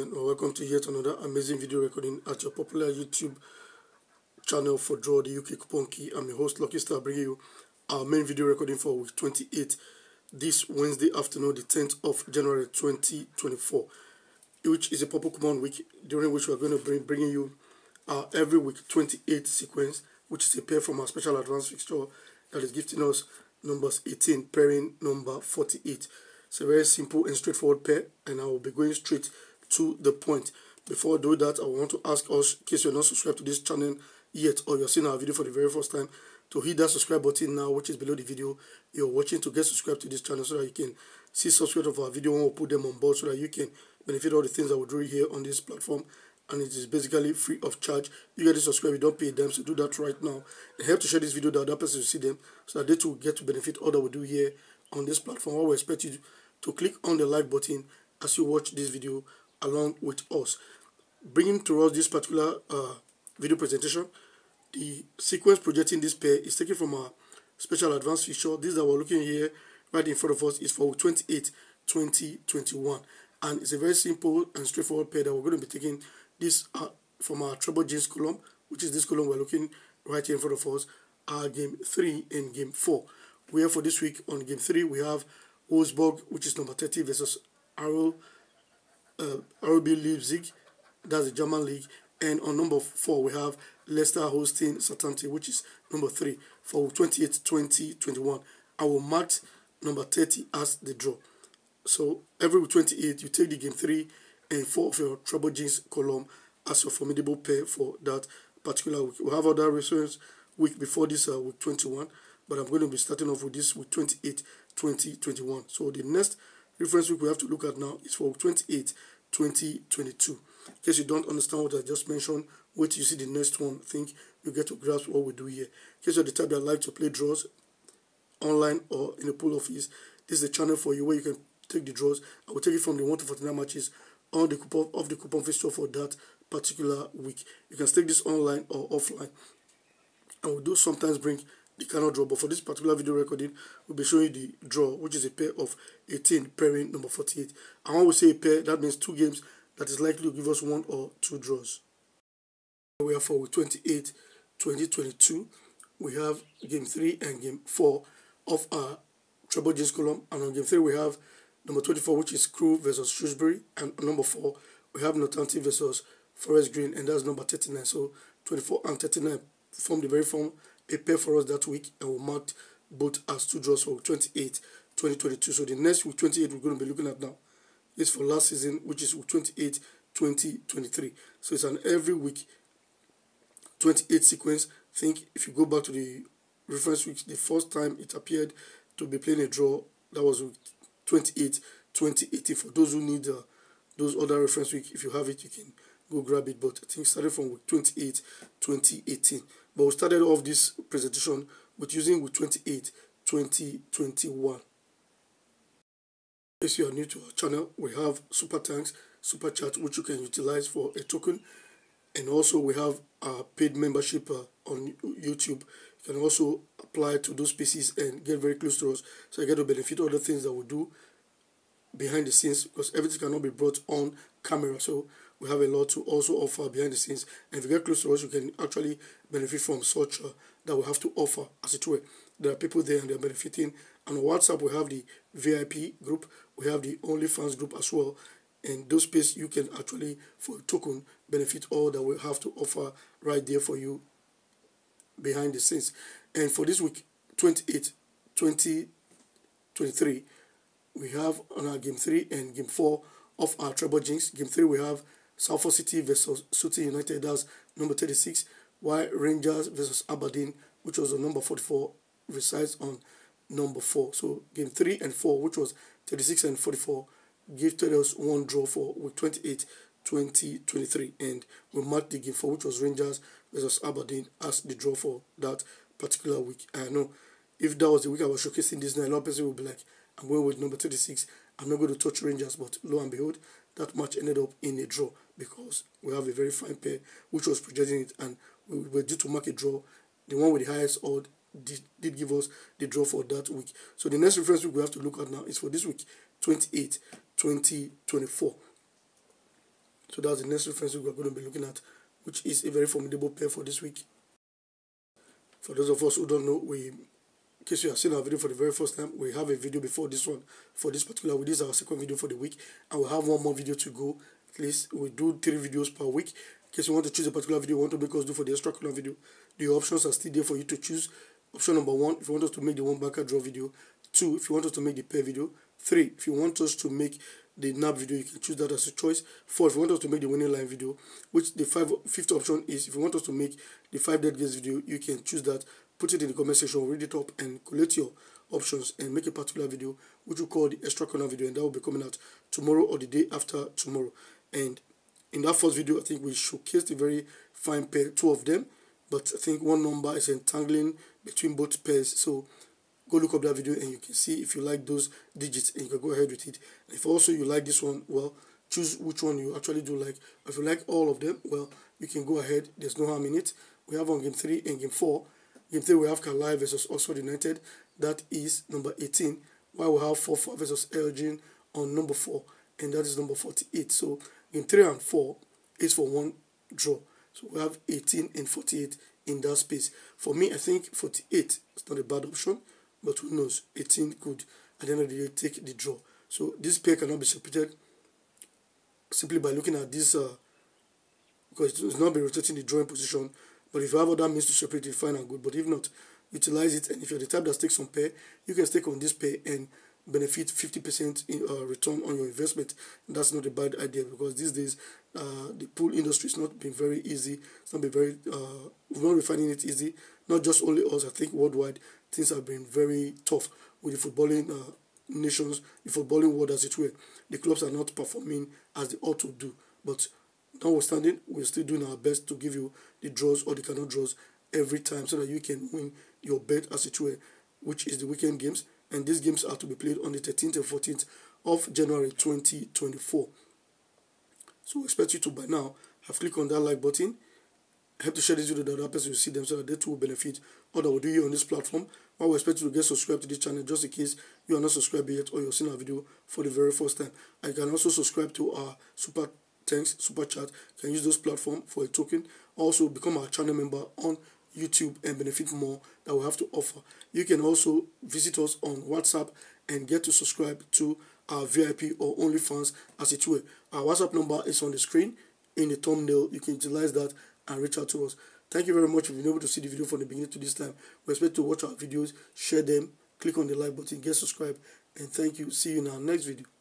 And uh, welcome to yet another amazing video recording at your popular YouTube channel for Draw the UK Coupon Key. I'm your host Lucky Star bringing you our main video recording for week 28 this Wednesday afternoon, the 10th of January 2024, which is a purple coupon week during which we're going to bring bringing you our every week 28 sequence, which is a pair from our special advance fixture that is gifting us numbers 18 pairing number 48. It's a very simple and straightforward pair, and I will be going straight to the point. Before I do that, I want to ask us, in case you're not subscribed to this channel yet, or you're seeing our video for the very first time, to hit that subscribe button now, which is below the video you're watching, to get subscribed to this channel so that you can see subscribe of our video when we put them on board, so that you can benefit all the things that we do here on this platform. And it is basically free of charge. You get to subscribe, you don't pay them, so do that right now. And help to share this video that other person will see them, so that they too get to benefit all that we do here on this platform. What we expect you to click on the like button as you watch this video along with us. Bringing to us this particular uh, video presentation, the sequence projecting this pair is taken from our special advanced fixture. This that we're looking here right in front of us is for 28 2021 and it's a very simple and straightforward pair that we're going to be taking this uh, from our treble jeans column which is this column we're looking right here in front of us our game 3 and game 4 where for this week on game 3 we have Wolfsburg which is number 30 versus Arrow uh, RB Leipzig, that's the German league. And on number four, we have Leicester hosting Southampton, which is number three for 28 2021. I will mark number 30 as the draw. So every 28, you take the game three and four of your treble jeans column as your formidable pair for that particular week. We have other reference week before this uh, week 21, but I'm going to be starting off with this week 28 2021. So the next reference week we have to look at now is for 28 2022 in case you don't understand what i just mentioned wait you see the next one. Think you get to grasp what we do here. In case you're the type that like to play draws online or in a pool office this is the channel for you where you can take the draws. I will take it from the 1 to 49 matches on the coupon of the coupon fixture for that particular week. You can stake this online or offline. And we do sometimes bring the cannot draw but for this particular video recording we'll be showing the draw which is a pair of 18 pairing number 48 and when we say a pair that means two games that is likely to give us one or two draws. We are for 28 2022 we have game 3 and game 4 of our treble jeans column. And on game 3 we have number 24 which is Crewe versus shrewsbury. And number 4 we have northampton versus forest green and that's number 39 so 24 and 39 form the very form a pair for us that week and we marked both as two draws for 28 2022 so the next week 28 we're going to be looking at now. Is for last season which is week 28 2023 so it's an every week 28 sequence. I think if you go back to the reference week the first time it appeared to be playing a draw that was week 28 2018 for those who need uh, those other reference week if you have it you can go grab it. But i think started from week 28 2018 but we started off this presentation with using week 28 2021 if you are new to our channel we have super thanks super chat which you can utilize for a token. And also we have our paid membership uh, on youtube. You can also apply to those pieces and get very close to us. So you get to benefit other things that we do behind the scenes because everything cannot be brought on camera so we have a lot to also offer behind the scenes. And if you get close to us, you can actually benefit from such uh, that we have to offer, as it were. There are people there and they're benefiting. And on WhatsApp, we have the VIP group, we have the OnlyFans group as well. And those space you can actually, for a token, benefit all that we have to offer right there for you behind the scenes. And for this week, 28, 2023, we have on our game 3 and game 4 of our treble jinx. Game 3, we have Salford City versus Sutton United, that's number 36, while Rangers versus Aberdeen, which was on number 44, resides on number 4. So game 3 and 4, which was 36 and 44, gifted us one draw for week 28 2023 and we marked the game for which was Rangers versus Aberdeen as the draw for that particular week. I know if that was the week I was showcasing this now, a lot of people will be like, I'm with number 36. I'm not going to touch Rangers, but lo and behold, that match ended up in a draw because we have a very fine pair which was projecting it and we were due to mark a draw. The one with the highest odd did, did give us the draw for that week. So the next reference week we have to look at now is for this week, 28, 2024. So that's the next reference we're going to be looking at, which is a very formidable pair for this week. For those of us who don't know, we in case you are seeing our video for the very first time, we have a video before this one for this particular week. This is our second video for the week, and we have one more video to go. At least we do three videos per week. In case you want to choose a particular video you want to make us do for the extra color video, the options are still there for you to choose. Option number one, if you want us to make the one banker draw video. Two, if you want us to make the pair video. Three, if you want us to make the nap video, you can choose that as a choice. Four, if you want us to make the winning line video, which the five, fifth option is if you want us to make the five dead guys video, you can choose that put it in the comment section, read it up, and collect your options and make a particular video, which we call the extra corner video, and that will be coming out tomorrow or the day after tomorrow. And in that first video, I think we showcased a very fine pair, two of them, but I think one number is entangling between both pairs. So go look up that video and you can see if you like those digits and you can go ahead with it. If also you like this one, well, choose which one you actually do like. If you like all of them, well, you can go ahead. There's no harm in it. We have on game 3 and game 4 Game 3 we have Carlisle versus Oxford United. That is number 18. While we have 4-4 versus Elgin on number 4. And that is number 48. So game 3 and 4 is for one draw. So we have 18 and 48 in that space. For me, I think 48 is not a bad option. But who knows? 18 could, at the end of the day, take the draw. So this pair cannot be separated simply by looking at this uh, because it's not be rotating the drawing position but if you have other means to separate it, fine and good. But if not, utilize it. And if you're the type that stakes on pair, you can stake on this pair and benefit 50% in uh, return on your investment. And that's not a bad idea because these days uh, the pool industry is not being very easy. It's not been very, uh, we're not refining it easy. Not just only us, I think worldwide things have been very tough with the footballing uh, nations, the footballing world as it were. The clubs are not performing as they ought to do. But Notwithstanding, we're still doing our best to give you the draws or the cannot draws every time so that you can win your bet as it were, which is the weekend games. And these games are to be played on the 13th and 14th of January 2024. So we expect you to by now have clicked on that like button. Help to share this video to the other person you see them so that they too will benefit all that we do here on this platform. While we expect you to get subscribed to this channel just in case you are not subscribed yet or you're seeing our video for the very first time. I can also subscribe to our super thanks super chat can use those platform for a token. Also become our channel member on youtube and benefit more that we have to offer. You can also visit us on whatsapp and get to subscribe to our vip or onlyfans as it were. Our whatsapp number is on the screen. In the thumbnail you can utilize that and reach out to us. Thank you very much for being able to see the video from the beginning to this time. We expect to watch our videos share them click on the like button get subscribed and thank you. See you in our next video